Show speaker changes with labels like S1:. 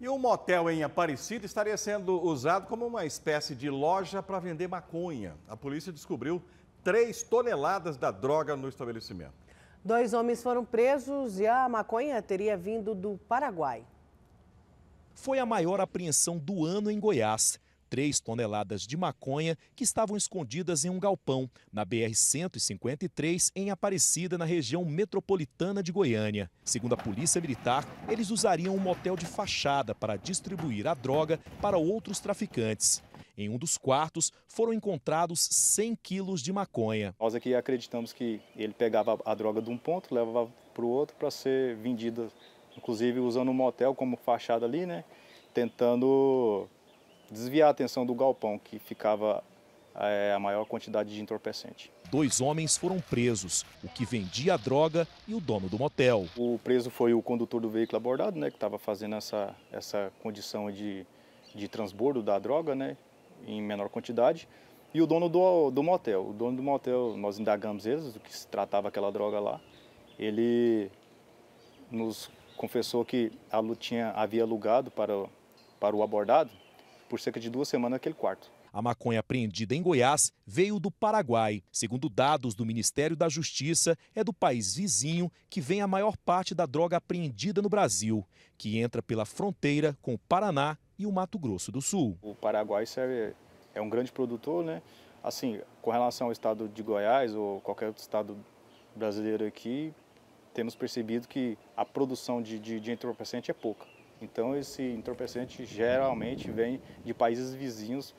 S1: E um motel em Aparecida estaria sendo usado como uma espécie de loja para vender maconha. A polícia descobriu 3 toneladas da droga no estabelecimento.
S2: Dois homens foram presos e a maconha teria vindo do Paraguai.
S3: Foi a maior apreensão do ano em Goiás. 3 toneladas de maconha que estavam escondidas em um galpão na BR-153 em Aparecida, na região metropolitana de Goiânia. Segundo a Polícia Militar, eles usariam um motel de fachada para distribuir a droga para outros traficantes. Em um dos quartos foram encontrados 100 quilos de maconha.
S4: Nós aqui acreditamos que ele pegava a droga de um ponto, levava para o outro para ser vendida, inclusive usando um motel como fachada ali, né? Tentando desviar a atenção do galpão, que ficava é, a maior quantidade de entorpecente.
S3: Dois homens foram presos, o que vendia a droga e o dono do motel.
S4: O preso foi o condutor do veículo abordado, né, que estava fazendo essa, essa condição de, de transbordo da droga, né, em menor quantidade, e o dono do, do motel. O dono do motel, nós indagamos eles do que se tratava aquela droga lá. Ele nos confessou que a tinha, havia alugado para, para o abordado por cerca de duas semanas aquele quarto.
S3: A maconha apreendida em Goiás veio do Paraguai. Segundo dados do Ministério da Justiça, é do país vizinho que vem a maior parte da droga apreendida no Brasil, que entra pela fronteira com o Paraná e o Mato Grosso do Sul.
S4: O Paraguai é, é um grande produtor, né? Assim, com relação ao estado de Goiás ou qualquer outro estado brasileiro aqui, temos percebido que a produção de, de, de entorpecente é pouca. Então esse entorpecente geralmente vem de países vizinhos